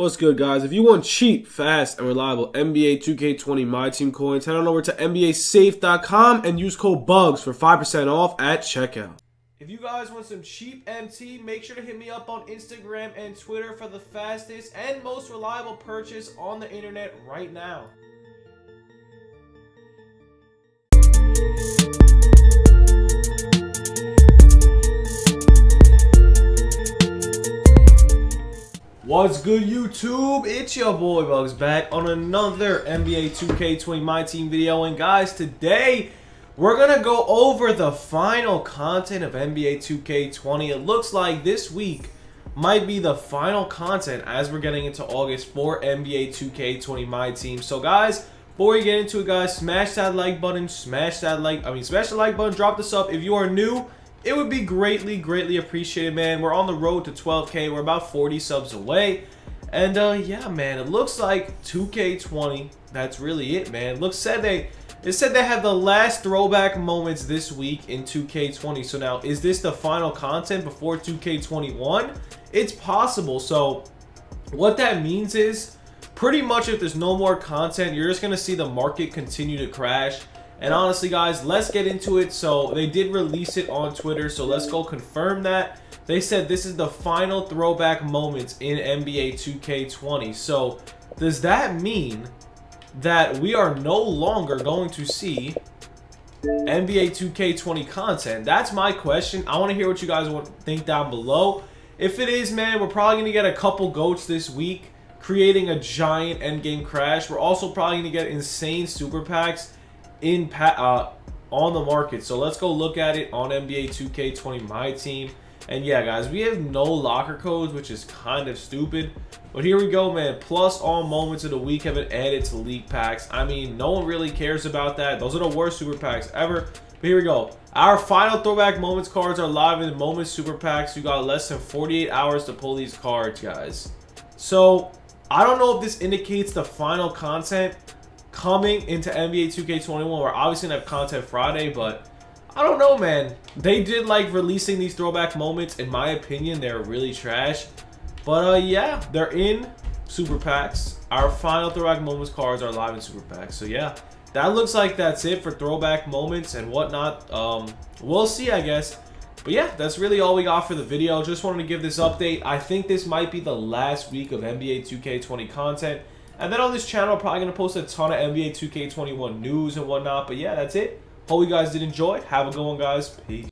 What's good, guys? If you want cheap, fast, and reliable NBA 2K20 My Team coins, head on over to NBASafe.com and use code BUGZ for 5% off at checkout. If you guys want some cheap MT, make sure to hit me up on Instagram and Twitter for the fastest and most reliable purchase on the internet right now. What's good, YouTube? It's your boy Bugz back on another NBA 2K20 My Team video. And guys, today we're to go over the final content of NBA 2K20. It looks like this week might be the final content as we're getting into August for NBA 2K20 My Team. So, guys, before we get into it, guys, smash that like button, smash that like, I mean, smash the like button, drop this up If you are new, it would be greatly, greatly appreciated, man. We're on the road to 12K. We're about 40 subs away. And, uh, yeah, man, it looks like 2K20. That's really it, man. Looks said they... It said they have the last throwback moments this week in 2K20. So now, is this the final content before 2K21? It's possible. So, what that means is, pretty much if there's no more content, you're just going to see the market continue to crash. And honestly, guys, let's get into it. So they did release it on Twitter. So let's go confirm that. They said this is the final throwback moments in NBA 2K20. So does that mean that we are no longer going to see NBA 2K20 content? That's my question. I want to hear what you guys want think down below. If it is, man, we're probably going to get a couple GOATs this week, creating a giant endgame crash. We're also probably going to get insane super packs in uh, on the market. So let's go look at it on NBA 2K20 My Team. And yeah, guys, we have no locker codes, which is kind of stupid. But here we go, man. Plus, all moments of the week have been added to league packs. I mean, no one really cares about that. Those are the worst super packs ever. But here we go. Our final throwback moments cards are live in the moments super packs. You got less than 48 hours to pull these cards, guys. So, I don't know if this indicates the final content coming into NBA 2K21. We're obviously to have content Friday, but I don't know, man. They did like releasing these throwback moments. In my opinion, they're really trash. But uh, yeah, they're in super packs. Our final throwback moments cards are live in super packs. So yeah, that looks like that's it for throwback moments and whatnot. Um, we'll see, I guess. But yeah, that's really all we got for the video. Just wanted to give this update. I think this might be the last week of NBA 2K20 content. And then on this channel, I'm probably going to post a ton of NBA 2K21 news and whatnot. But yeah, that's it. Hope you guys did enjoy. Have a good one, guys. Peace.